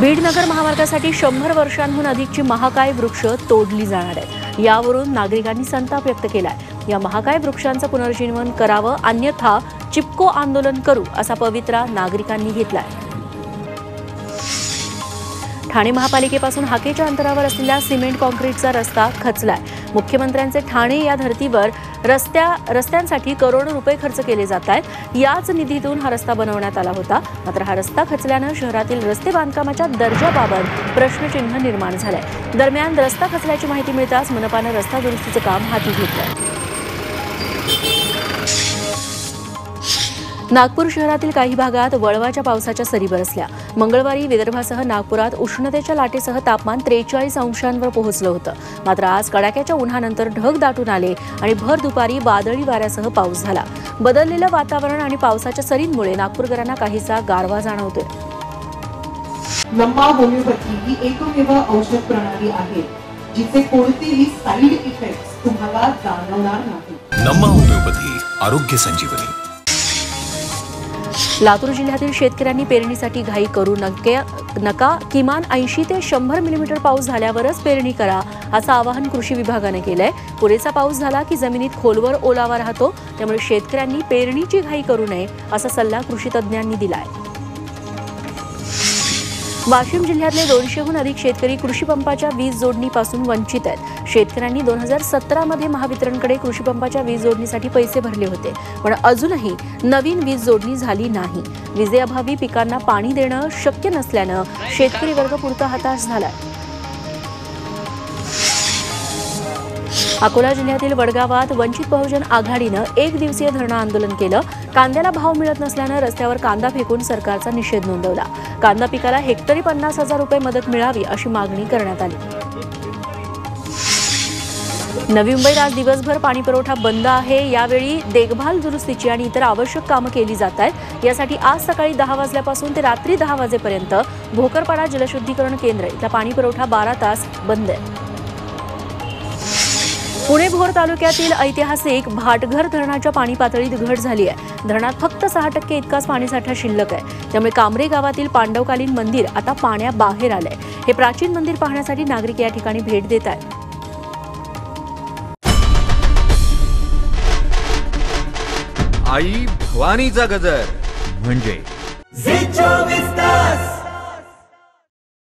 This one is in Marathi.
बीडनगर महामार्गासाठी शंभर वर्षांहून अधिकची महाकाय वृक्ष तोडली जाणार आहेत. यावरून नागरिकांनी संताप व्यक्त केलाय. या महाकाय वृक्षांचं पुनर्जीवन करावं अन्यथा चिपको आंदोलन करू असा पवित्रा नागरिकांनी घेतलाय. ठाणे महापालिकेपासून हाकेच्या अंतरावर असलेला सिमेंट कॉन्क्रीटचा रस्ता खचलाय. मुख्यमंत्र्यांचे ठाणे या धर्तीवर रस्त्या रस्त्यांसाठी करोडो रुपये खर्च केले जात आहेत. याच निधीतून हा रस्ता बनवण्यात आला होता. मात्र हा रस्ता खचल्यानं शहरातील रस्ते बांधकामाच्या दर्जाबाबत प्रश्नचिन्ह निर्माण झालंय. दरम्यान रस्ता खचल्याची माहिती मिळताच मनपानं रस्ता दुरुस्तीचं काम हाती घेतलं नागपूर शहरातील काही भागात वळवाच्या पावसाच्या सरी बरसल्या. मंगळवारी विदर्भासह नागपुरात उष्णतेच्या लाटेसह तापमान त्रेचाळीस अंशांवर पोहोचलं होतं. मात्र आज कडाक्याच्या उन्हानंतर ढग दाटून आले आणि भर दुपारी वादळी वाऱ्यासह पाऊस झाला. बदललेलं वातावरण आणि पावसाच्या सरींमुळे नागपूरकरांना काहीसा गारवा जाणवतोय. लंबा होमिओपॅथी ही एकमेव औषध प्रणाली आहे जिचे कोणतेही साईड इफेक्ट तुम्हाला जाणवणार नाही नम्मा होमिओपॅथी आरोग्य संजीवनी. लातूर जिल्ह्यातील शेतकऱ्यांनी पेरणीसाठी घाई करू नके नका. किमान ऐंशी ते शंभर मिलीमीटर पाऊस झाल्यावरच पेरणी करा असं आवाहन कृषी विभागाने केलंय. पुरेसा पाऊस झाला की जमिनीत खोलवर ओलावा राहतो त्यामुळे शेतकऱ्यांनी पेरणीची घाई करू नये असा सल्ला कृषी तज्ज्ञांनी दिलाय. वाशिम जिल्ह्यातले दोनशेहून अधिक शेतकरी कृषीपंपाच्या वीज जोडणीपासून वंचित आहेत. शेतकऱ्यांनी दोन हजार सतरामध्ये महावितरणकडे कृषीपंपाच्या वीज जोडणीसाठी पैसे भरले होते. पण अजूनही नवीन वीज जोडणी झाली नाही. विजेअभावी पिकांना पाणी देणं शक्य नसल्यानं शेतकरी वर्ग पुरता हताश झालाय. अकोला जिल्ह्यातील वडगावात वंचित बहुजन आघाडीनं एक दिवसीय धरणं आंदोलन केलं. कांद्याला भाव मिळत नसल्यानं रस्त्यावर कांदा फेकून सरकारचा निषेध नोंदवला. कांदा पिकाला हेक्टरी पन्नास हजार रुपये मदत मिळावी अशी मागणी करण्यात आली. नवी मुंबईत आज दिवसभर पाणी पुरवठा बंद आहे. यावेळी देखभाल दुरुस्तीची आणि इतर आवश्यक कामं केली जात आहेत. यासाठी आज सकाळी दहा वाजल्यापासून ते रात्री दहा वाजेपर्यंत भोकरपाडा जलशुद्धीकरण केंद्र इथला पाणी पुरवठा बारा तास बंद आहे. पुणे भोर तालुक्यातील ऐतिहासिक भाटघर धरणाच्या पाणी पातळीत घट झाली आहे. धरणात फक्त सहा टक्के इतकाच पाणीसाठा शिल्लक आहे. त्यामुळे कांबरे गावातील पांडवकालीन मंदिर आता पाण्याबाहेर आलंय. हे प्राचीन मंदिर पाहण्यासाठी नागरिक या ठिकाणी भेट देत आहेत. आई भवानीचा गजर. म्हणजे? झी चोवीस तास.